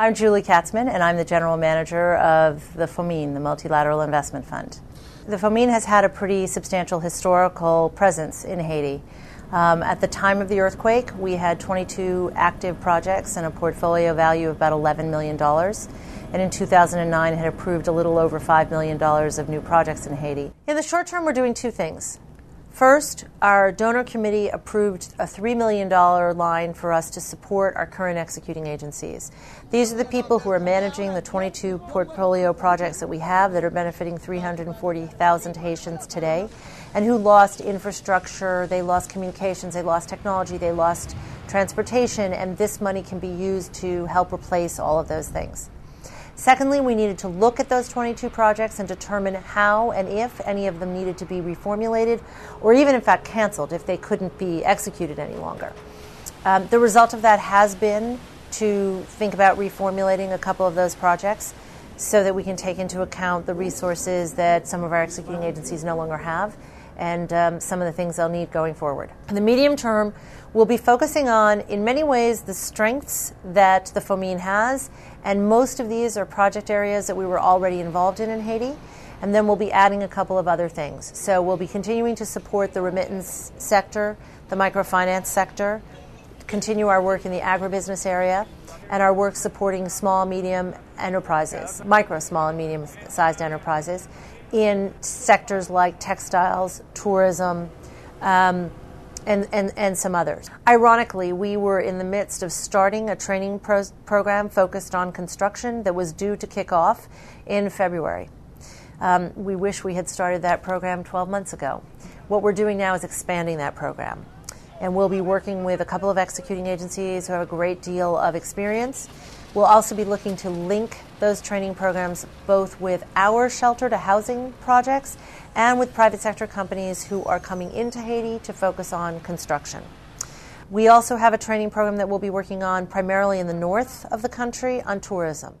I'm Julie Katzman, and I'm the general manager of the FOMIN, the Multilateral Investment Fund. The FOMIN has had a pretty substantial historical presence in Haiti. Um, at the time of the earthquake, we had 22 active projects and a portfolio value of about $11 million. And in 2009, had approved a little over $5 million of new projects in Haiti. In the short term, we're doing two things. First, our donor committee approved a $3 million line for us to support our current executing agencies. These are the people who are managing the 22 portfolio projects that we have that are benefiting 340,000 Haitians today and who lost infrastructure, they lost communications, they lost technology, they lost transportation, and this money can be used to help replace all of those things. Secondly, we needed to look at those 22 projects and determine how and if any of them needed to be reformulated or even, in fact, canceled if they couldn't be executed any longer. Um, the result of that has been to think about reformulating a couple of those projects so that we can take into account the resources that some of our executing agencies no longer have and um, some of the things they'll need going forward. In the medium term, we'll be focusing on, in many ways, the strengths that the FOMIN has, and most of these are project areas that we were already involved in in Haiti. And then we'll be adding a couple of other things. So we'll be continuing to support the remittance sector, the microfinance sector, continue our work in the agribusiness area, and our work supporting small, medium enterprises, micro, small, and medium sized enterprises in sectors like textiles, tourism, um, and, and, and some others. Ironically, we were in the midst of starting a training pro- program focused on construction that was due to kick off in February. Um, we wish we had started that program 12 months ago. What we're doing now is expanding that program. And we'll be working with a couple of executing agencies who have a great deal of experience We'll also be looking to link those training programs both with our shelter to housing projects and with private sector companies who are coming into Haiti to focus on construction. We also have a training program that we'll be working on primarily in the north of the country on tourism.